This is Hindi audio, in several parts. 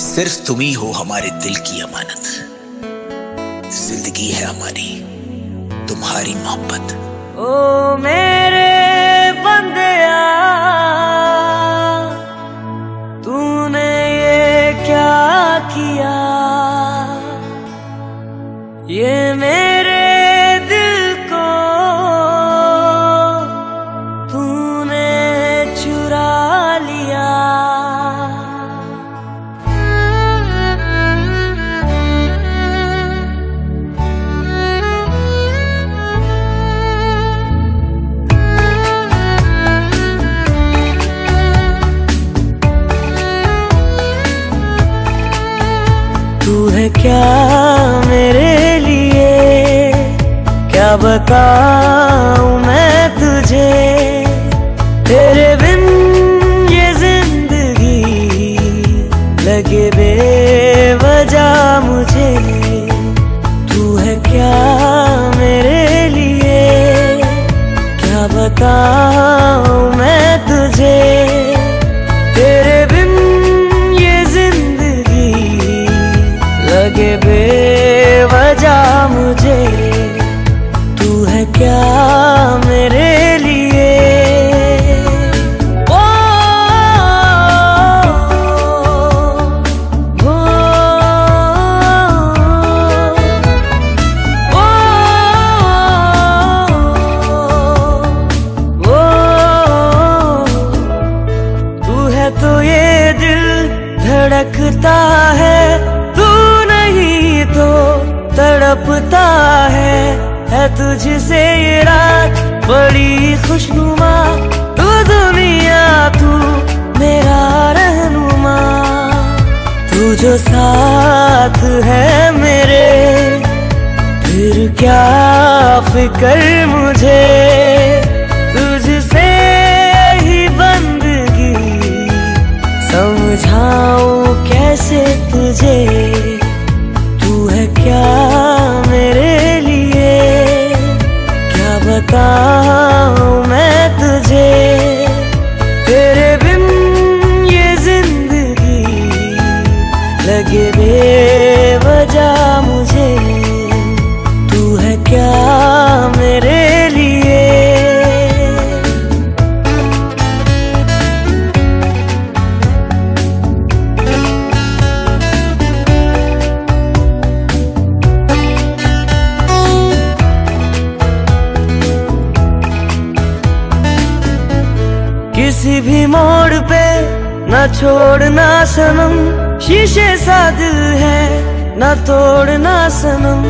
सिर्फ़ तुम ही हो हमारे दिल की अमानत। ज़िंदगी है हमारी, तुम्हारी मोहब्बत। ओ मेरे बताऊँ मैं तुझे तेरे समझाऊं कैसे सनम, शीशे सा दिल है, न तोड़ना सनम।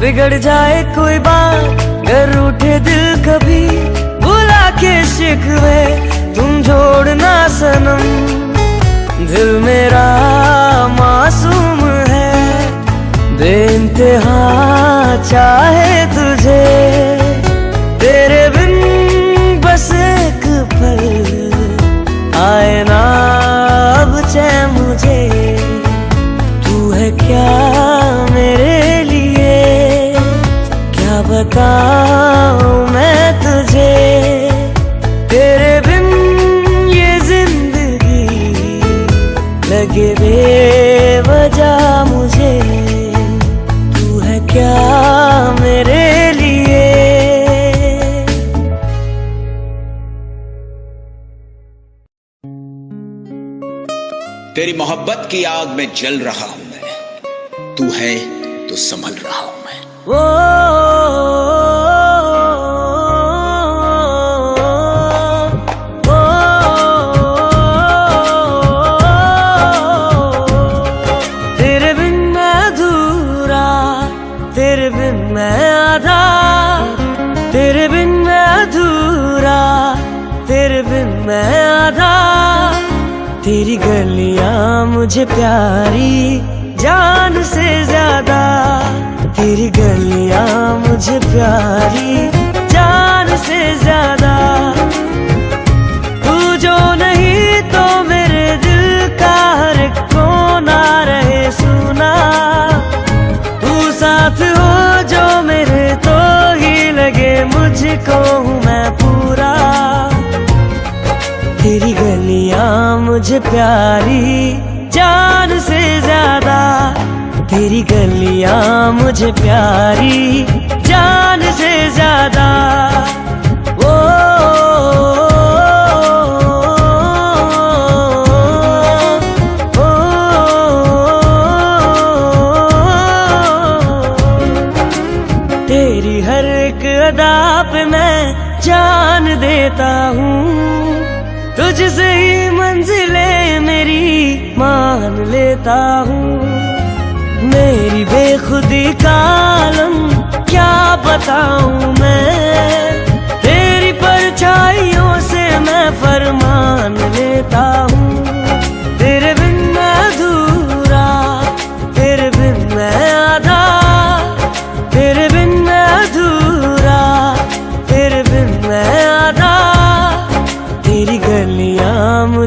बिगड़ जाए कोई बात घर उठे दिल कभी। बुला के शिकवे, तुम जोड़ना सनम। दिल मेरा मासूम है, बेइंतहा चाहे तुझे बताऊँ मैं तुझे तेरे बिन ये ज़िंदगी लगे बेवजह मुझे। तू है क्या मेरे लिए? तेरी मोहब्बत की आग में जल रहा हूँ मैं। तू है तो संभल रहा हूँ मैं। ओ, मैं आधा। तेरी गलियाँ मुझे प्यारी, जान से ज़्यादा। तेरी गलियाँ मुझे प्यारी, जान से ज़्यादा। तू जो नहीं तो मेरे दिल का हर कोना रहे सुना। तू साथ हो जो मेरे तो ही लगे, मुझको हूँ मैं पूरा। तेरी गलियाँ मुझे प्यारी जान से ज़्यादा। तेरी गलियाँ मुझे प्यारी जान से ज़्यादा। तुझसे ही मंजिले मेरी मान लेता हूँ। मेरी बेखुदी का आलम क्या बताऊँ मैं? तेरी परछाइयों से मैं फरमान लेता हूँ।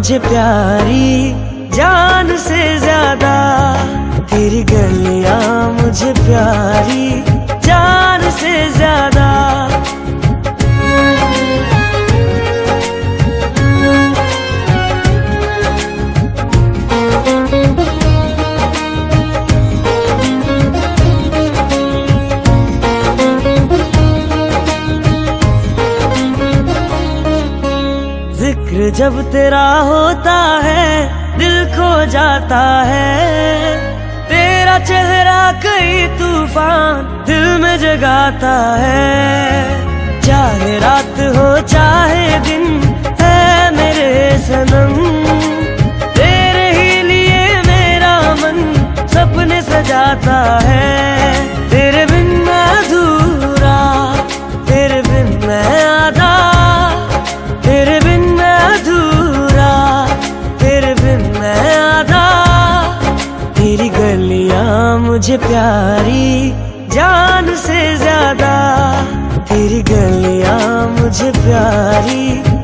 मुझे प्यारी जान से ज़्यादा तेरी गलियाँ मुझे प्यारी जब तेरा होता है, दिल खो जाता है। तेरा चेहरा कई तूफ़ान दिल में जगाता है। चाहे रात हो, चाहे दिन है मेरे सनम। तेरे ही लिए मेरा मन सपने सजाता है। मुझे प्यारी जान से ज़्यादा तेरी गलियाँ मुझे प्यारी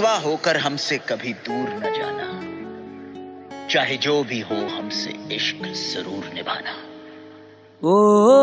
रुसवा होकर हमसे कभी दूर न जाना। चाहे जो भी हो, हमसे इश्क ज़रूर निभाना। ओ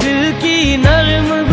दिल की नर्म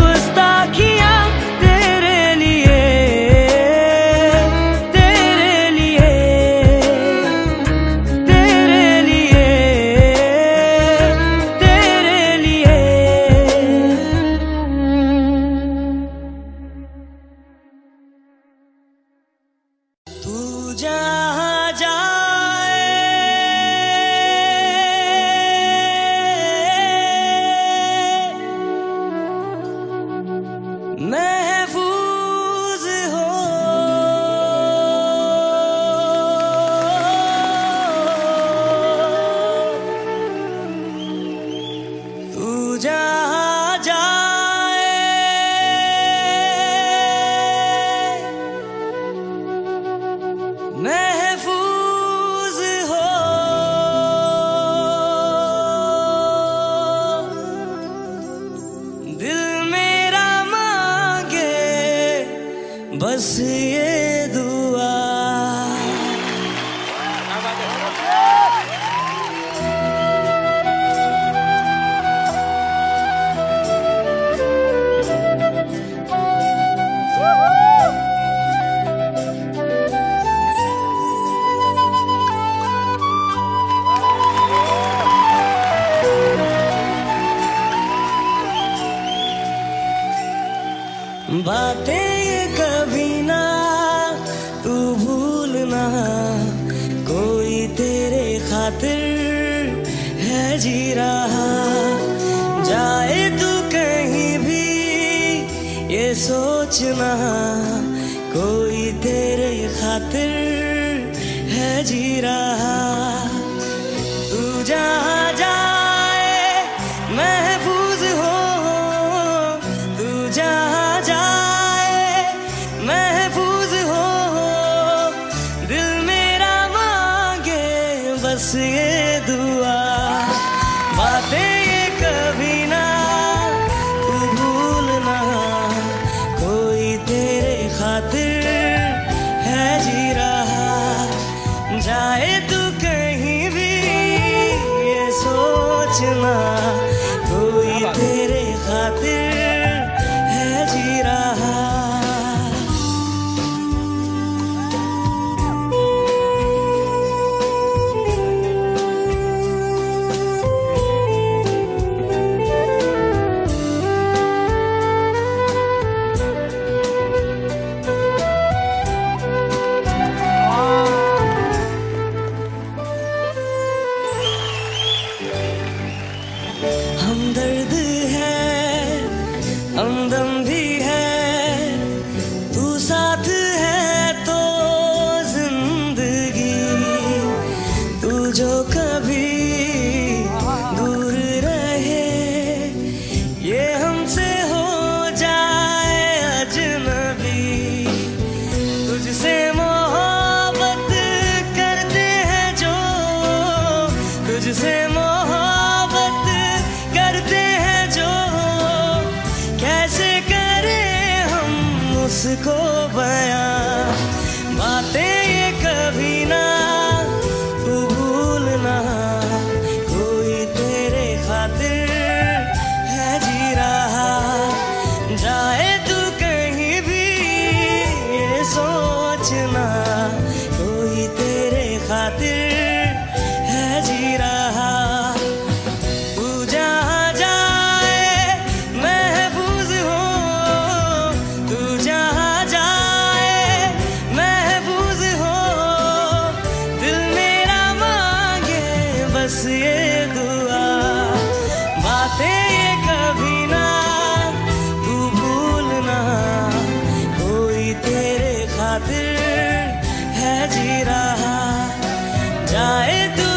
जाए तू।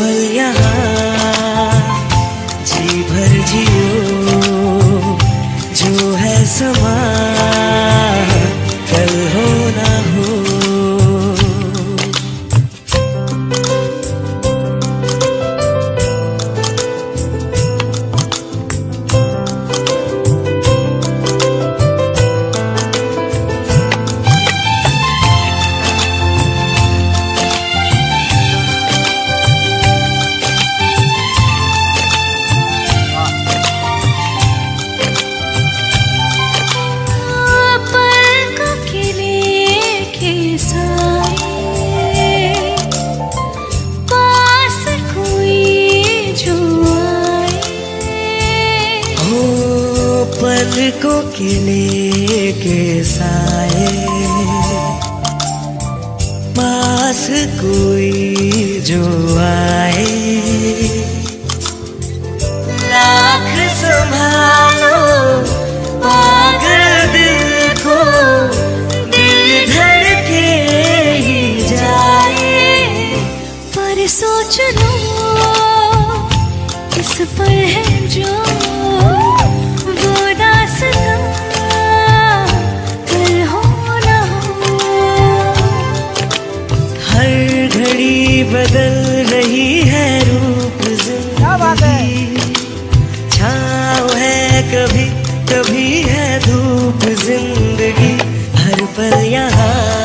पल यहाँ छाव है कभी कभी है धूप ज़िंदगी। हर पल यहाँ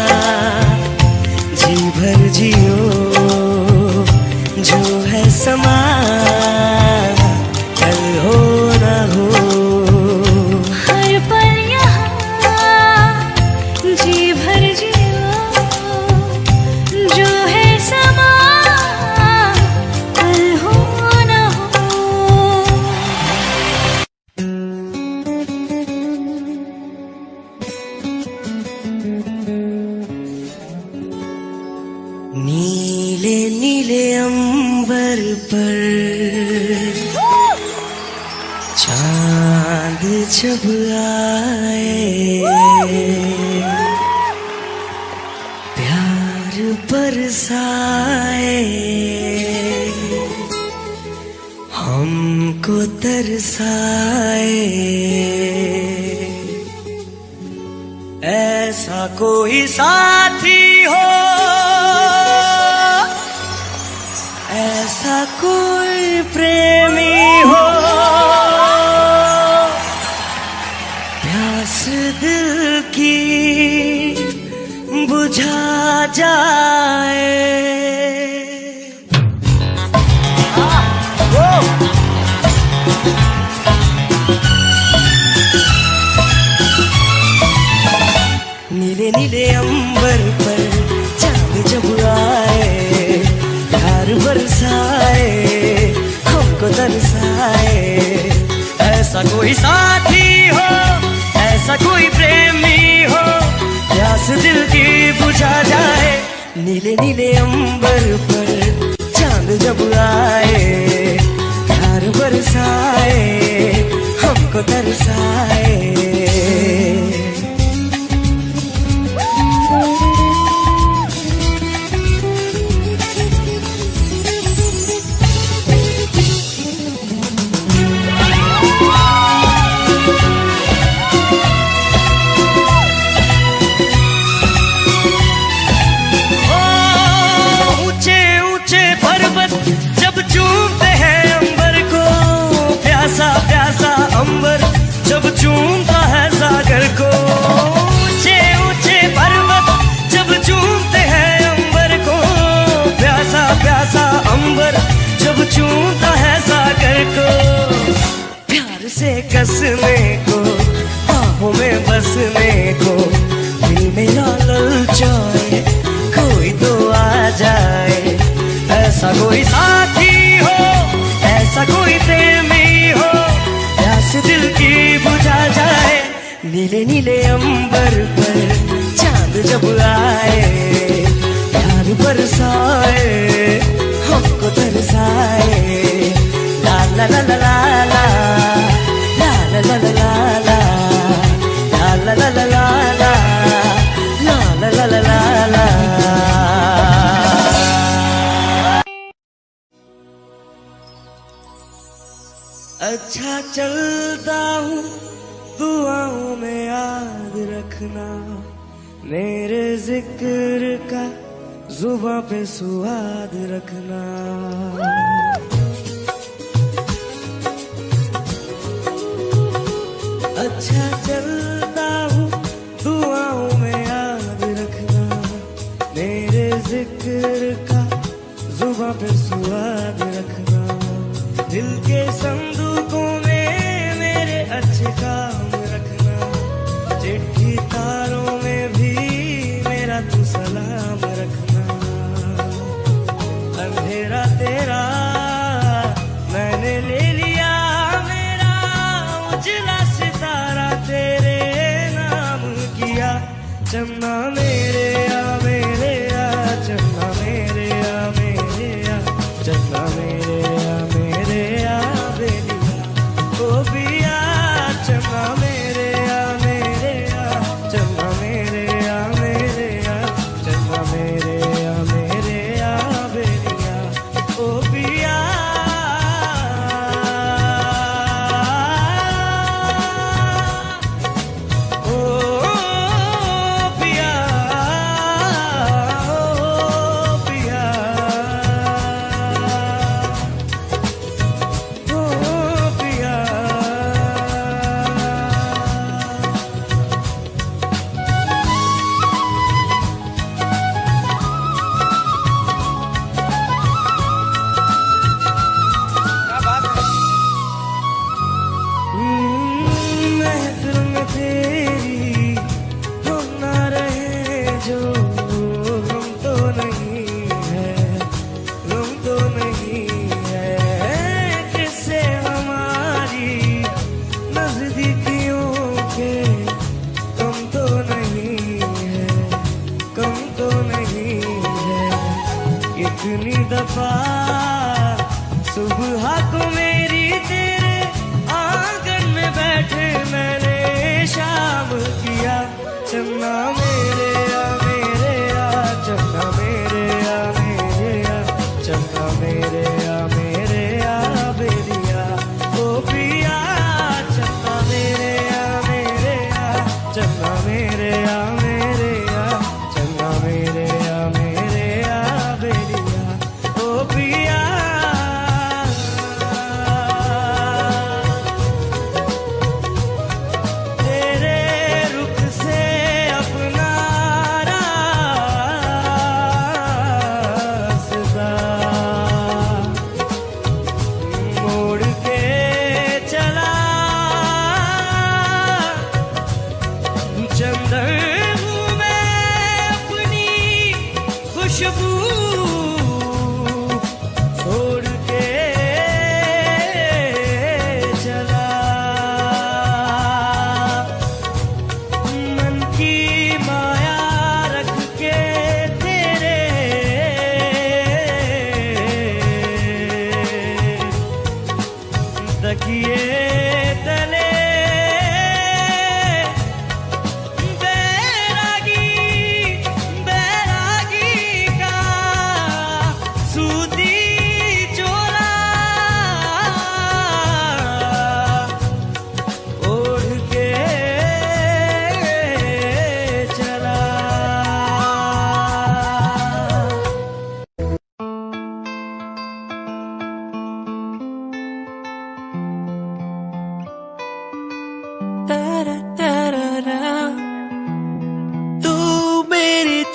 कोई साथी हो। ऐसा कोई साथी हो, ऐसा कोई प्रेमी हो, प्यास दिल की बुझा जाए, नीले नीले अंबर पर चाँद जब आए हर बरसाए, हमको तरसाए। अच्छा चलता हूँ दुआओं में याद रखना। मेरे ज़िक्र का जुबा पे स्वाद रखना। अच्छा चलता हूँ, दुआओं में याद रखना। मेरे ज़िक्र का जुबा पे स्वाद रखना। दिल के संदूकों में मेरे अच्छे काम रखना। चिट्ठी तारों में भी मेरा तू सलाम रखना। अंधेरा तेरा चन्ना मेरे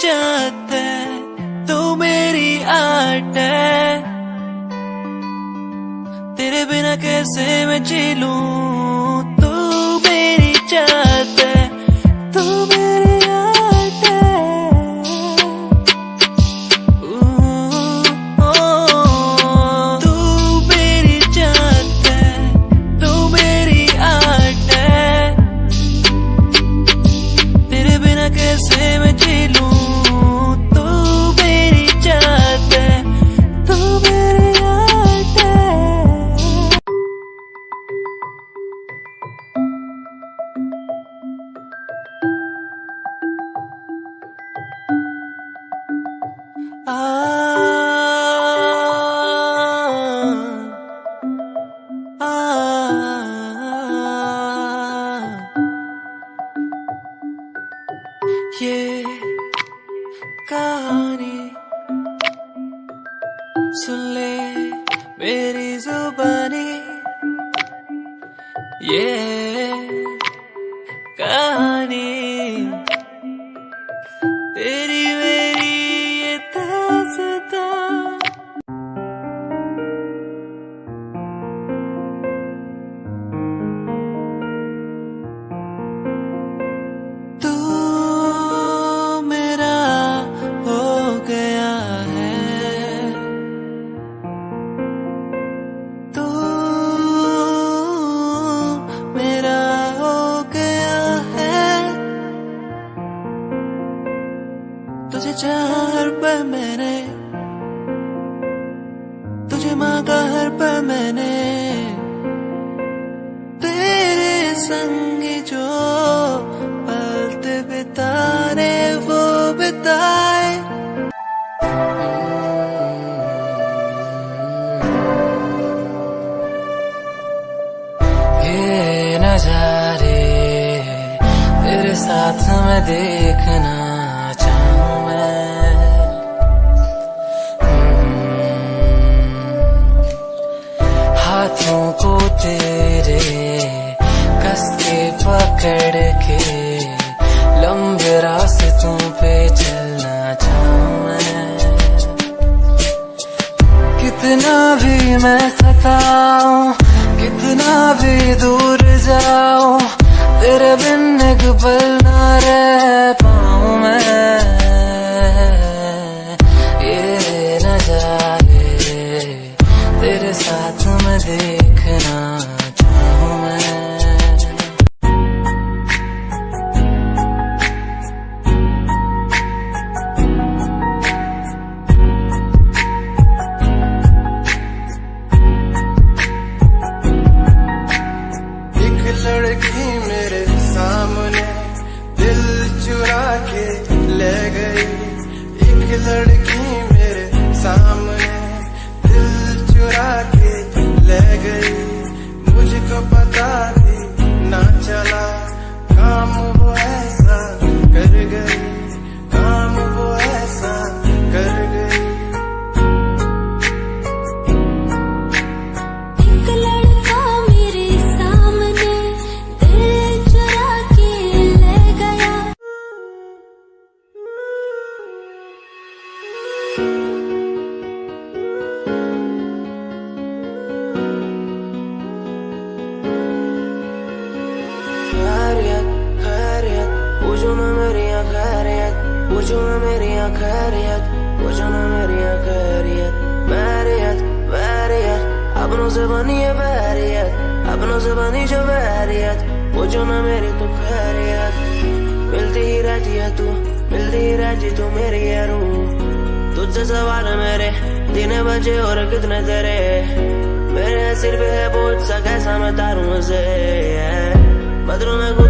चाहता है तू मेरी आट है। तेरे बिना कैसे मैं जी मेरी जुबानी ये साथ में देखना। कैसा मैं तारूं उसे बदलू मैं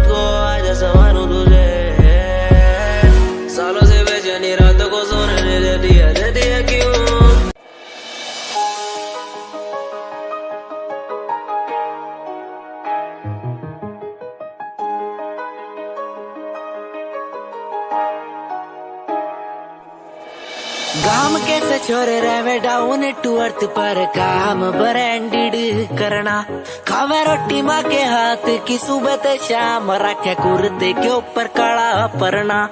टू अर्थ पर काम ब्रांडेड करना। खावे रोटी माँ के हाथ की सुबह शाम, रखे कुर्ते के ऊपर काला परना।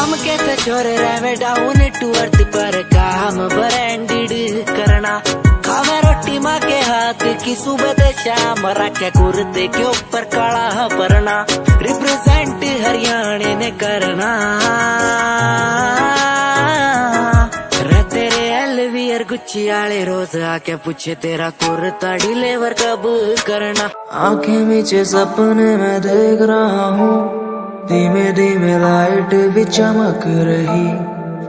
गाम कैसे छोरे रहे डाउन टू अर्थ पर? काम ब्रांडेड करना? खावे रोटी माँ के हाथ की सुबह ते शाम, रखे कुर्ते के ऊपर काला परना रिप्रेजेंट हरियाणा ने करना। रे गुच्ची आले रोज आके पूछे, तेरा कुर्ता डिलीवर कब करना? आँखें नीचे सपने में देख रहा हूँ। धीमे धीमे लाइट भी चमक रही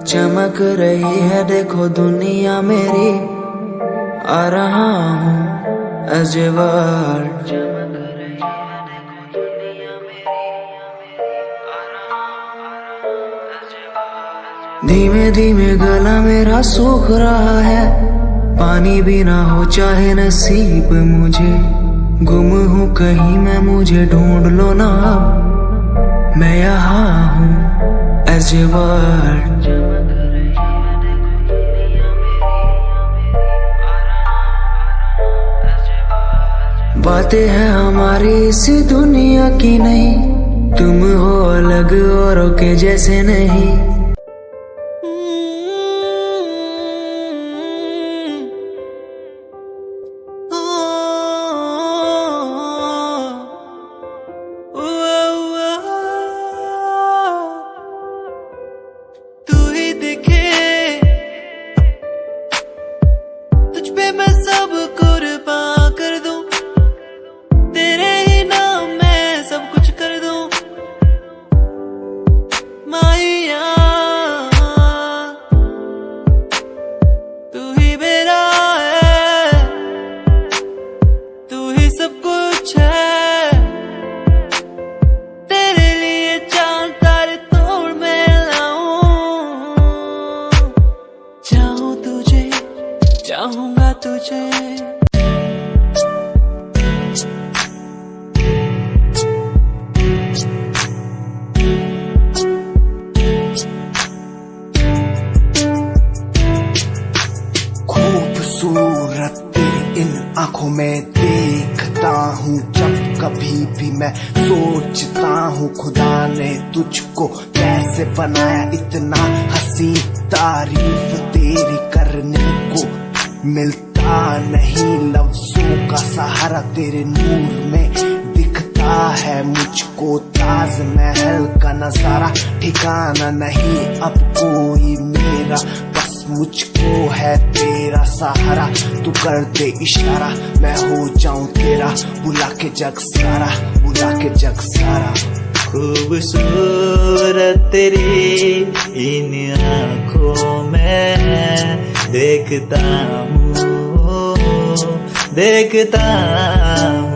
चमक रही है देखो दुनिया मेरी। आ रहा हूँ अजवार धीमे धीमे गला मेरा सूख रहा है पानी भी ना हो चाहे नसीब मुझे। गुम हूँ कहीं मैं मुझे ढूंढ लो ना अब। मैं यहाँ हूँ एज बातें हैं हमारी इस दुनिया की नहीं। तुम हो अलग औरों के जैसे नहीं। सहारा तेरे नूर में दिखता है मुझको ताज महल का नज़ारा। ठिकाना नहीं, अब कोई मेरा, बस मुझको है तेरा सहारा। तू कर दे इशारा, मैं हो जाऊँ तेरा। बुला के जग सारा, बुला के जग सारा। खूबसूरत तेरी इन आँखों में देखता हूँ। देखता